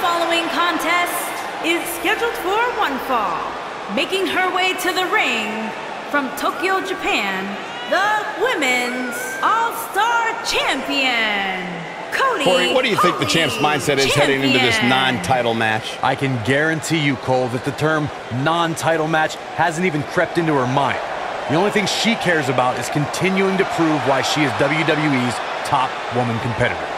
following contest is scheduled for one fall. Making her way to the ring from Tokyo, Japan, the Women's All-Star Champion, Cody Corey, what do you think the champ's mindset is heading into this non-title match? I can guarantee you, Cole, that the term non-title match hasn't even crept into her mind. The only thing she cares about is continuing to prove why she is WWE's top woman competitor.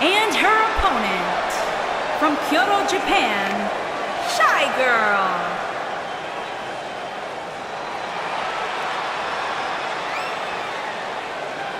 And her opponent from Kyoto, Japan, Shy Girl.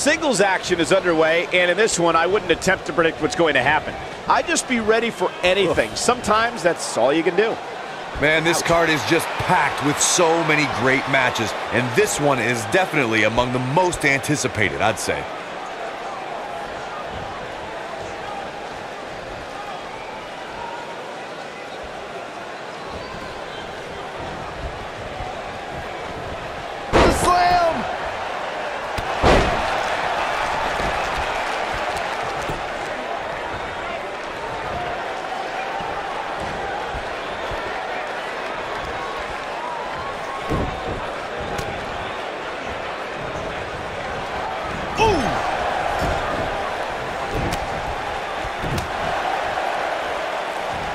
Singles action is underway, and in this one, I wouldn't attempt to predict what's going to happen. I'd just be ready for anything. Sometimes that's all you can do. Man, this card is just packed with so many great matches, and this one is definitely among the most anticipated, I'd say. The slam!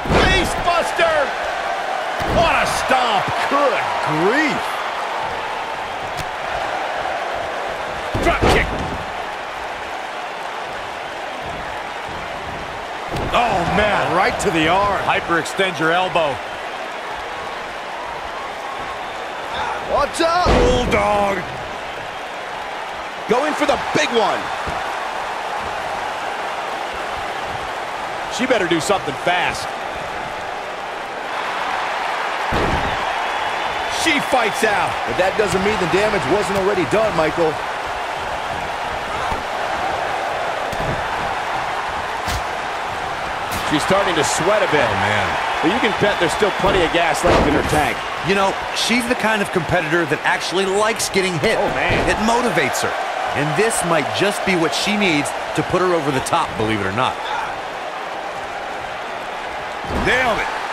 Facebuster! What a stomp! Good grief! Drop kick! Oh, man, right to the arm. Hyperextend your elbow. What's up? Bulldog! Going for the big one. She better do something fast. She fights out. But that doesn't mean the damage wasn't already done, Michael. She's starting to sweat a bit. Oh, man. But you can bet there's still plenty of gas left in her tank. You know, she's the kind of competitor that actually likes getting hit. Oh, man. It motivates her. And this might just be what she needs to put her over the top, believe it or not. Nailed it!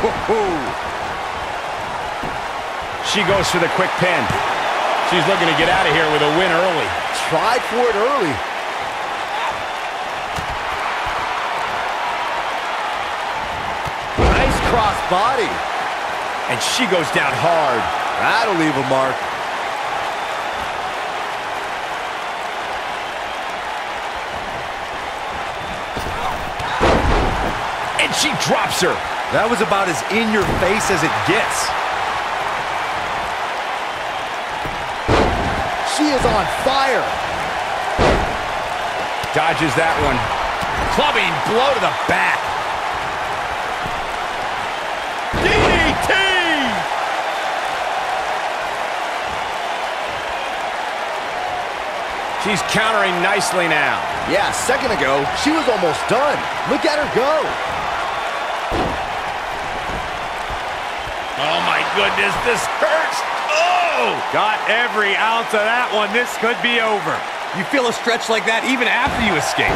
She goes for the quick pin. She's looking to get out of here with a win early. Tried for it early. Nice cross body. And she goes down hard. That'll leave a mark. And she drops her. That was about as in your face as it gets. She is on fire. Dodges that one. Clubbing blow to the back. DDT! She's countering nicely now. Yeah, a second ago, she was almost done. Look at her go. Oh my goodness, this hurts. Oh! Got every ounce of that one. This could be over. You feel a stretch like that even after you escape.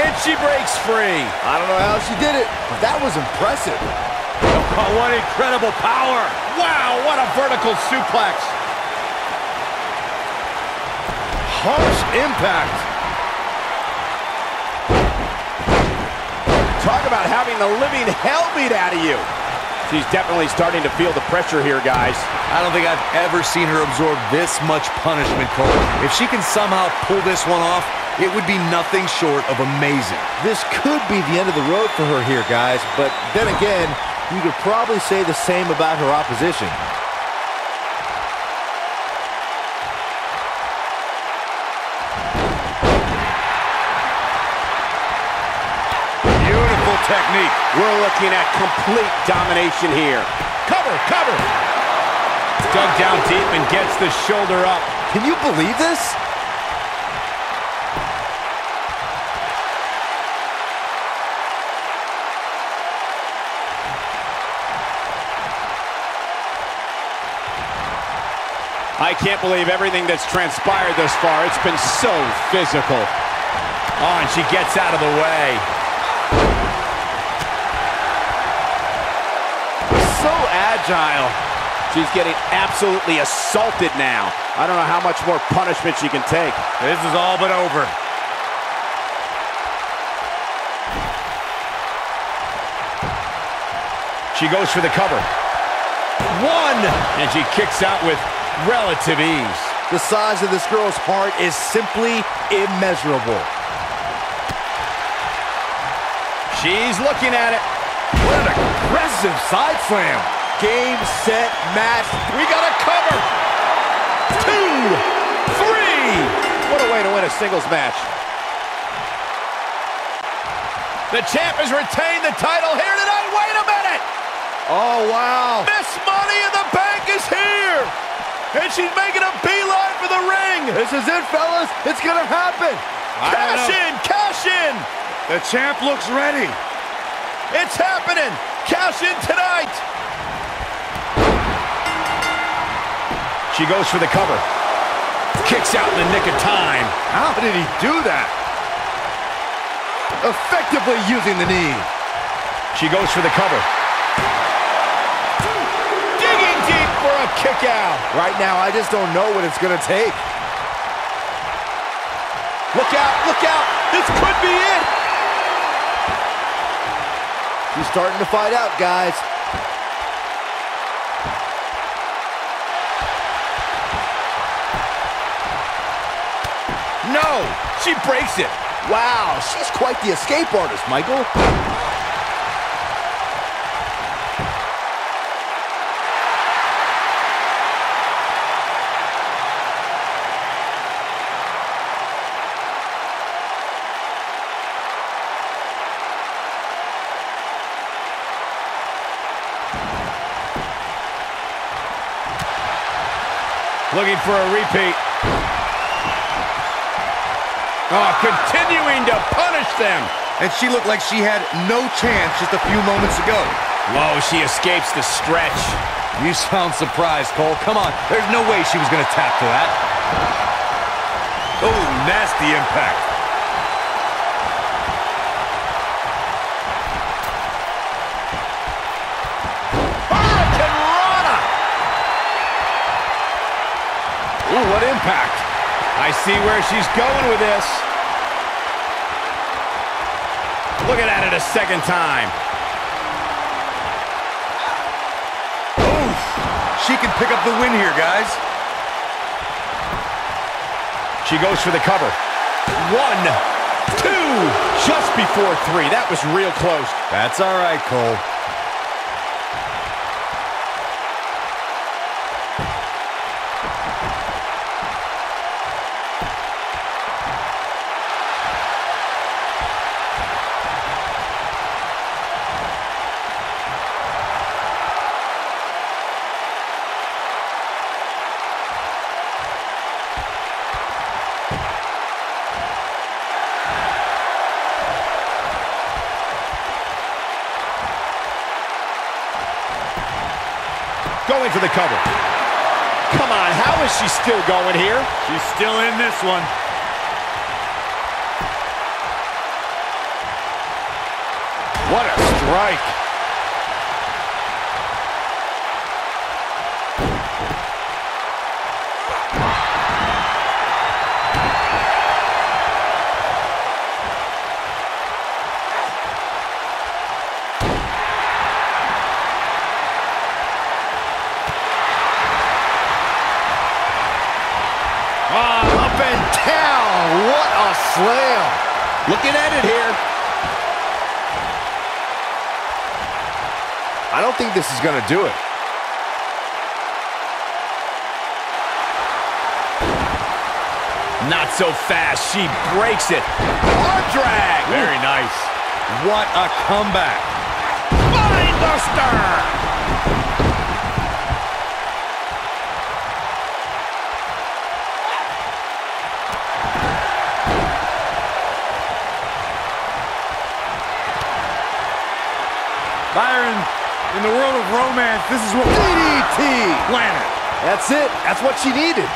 And she breaks free. I don't know how she did it, but that was impressive. Oh, what incredible power. Wow, what a vertical suplex. Harsh impact. Talk about having the living hell beat out of you. She's definitely starting to feel the pressure here, guys. I don't think I've ever seen her absorb this much punishment, Cole. If she can somehow pull this one off, it would be nothing short of amazing. This could be the end of the road for her here, guys. But then again, you could probably say the same about her opposition. Technique. We're looking at complete domination here. Cover, cover. Dug down deep and gets the shoulder up. Can you believe this? I can't believe everything that's transpired thus far. It's been so physical. Oh, and she gets out of the way. She's getting absolutely assaulted now. I don't know how much more punishment she can take. This is all but over. She goes for the cover. One! And she kicks out with relative ease. The size of this girl's heart is simply immeasurable. She's looking at it. What an aggressive side slam. Game, set, match. We got a cover. Two, three. What a way to win a singles match. The champ has retained the title here tonight. Wait a minute! Oh, wow. Miss Money in the Bank is here! And she's making a beeline for the ring! This is it, fellas. It's going to happen. Cash in! Cash in! The champ looks ready. It's happening! Cash in tonight! She goes for the cover. Kicks out in the nick of time. How did he do that? Effectively using the knee. She goes for the cover. Digging deep for a kick out. Right now, I just don't know what it's going to take. Look out, look out. This could be it. She's starting to fight out, guys. No, she breaks it. Wow, she's quite the escape artist, Michael. Looking for a repeat. Oh, continuing to punish them. And she looked like she had no chance just a few moments ago. Whoa, she escapes the stretch. You sound surprised, Cole. Come on. There's no way she was going to tap to that. Oh, nasty impact. Ah, Rana. Ooh, what impact. I see where she's going with this. Looking at it a second time. Oof. She can pick up the win here, guys. She goes for the cover. One, two, just before three. That was real close. That's all right, Cole. Going for the cover. Come on, how is she still going here? She's still in this one. What a strike. Slam. Looking at it here. I don't think this is going to do it. Not so fast. She breaks it. Hard drag. Very nice. What a comeback. Spinebuster. Byron, in the world of romance, this is what DDT. planet. That's it. That's what she needed.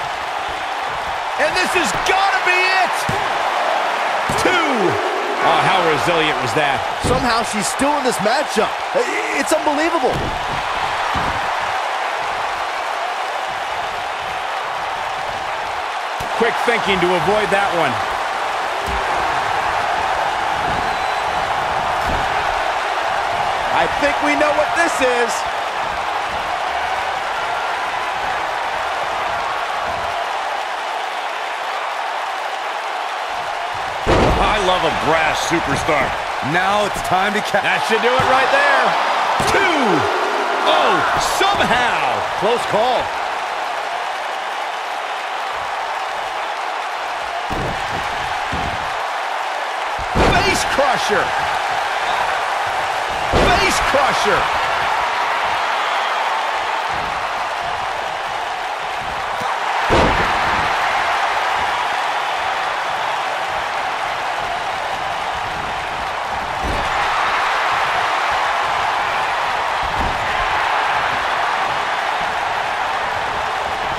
And this has got to be it. Two. Oh, how resilient was that? Somehow she's still in this matchup. It's unbelievable. Quick thinking to avoid that one. I think we know what this is. I love a brass superstar. Now it's time to catch. That should do it right there. Two. Oh, somehow. Close call. Face crusher. Face crusher.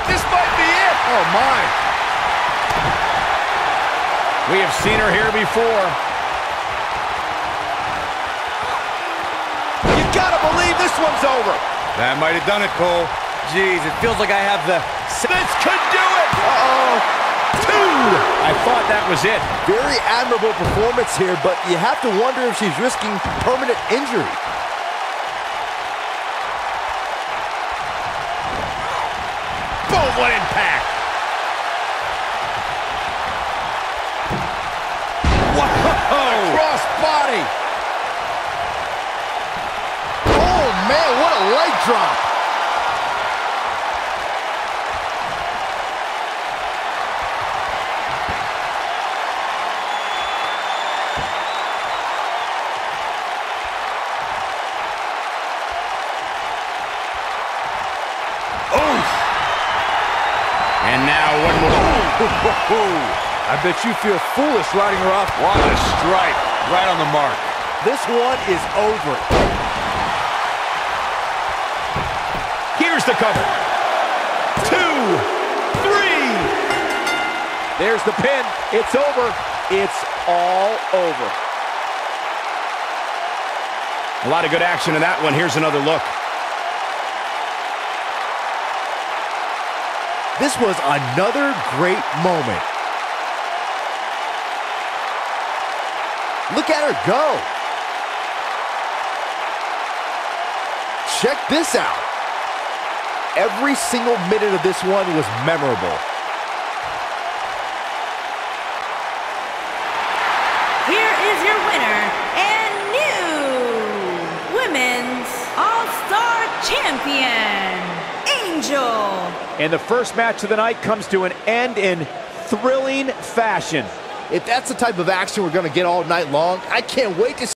This might be it. Oh, my. We have seen her here before. This one's over. That might have done it, Cole. Jeez, it feels like I have the... This could do it. Uh-oh. Two. I thought that was it. Very admirable performance here, but you have to wonder if she's risking permanent injury. Boom, what impact. Whoa. Cross body. Man, what a leg drop. Oh. And now one more. I bet you feel foolish riding her off. What a strike. Right on the mark. This one is over. The cover. Two, three. There's the pin. It's over. It's all over. A lot of good action in that one. Here's another look. This was another great moment. Look at her go. Check this out. Every single minute of this one was memorable. Here is your winner and new Women's All-Star Champion, Angel. And the first match of the night comes to an end in thrilling fashion. If that's the type of action we're going to get all night long, I can't wait to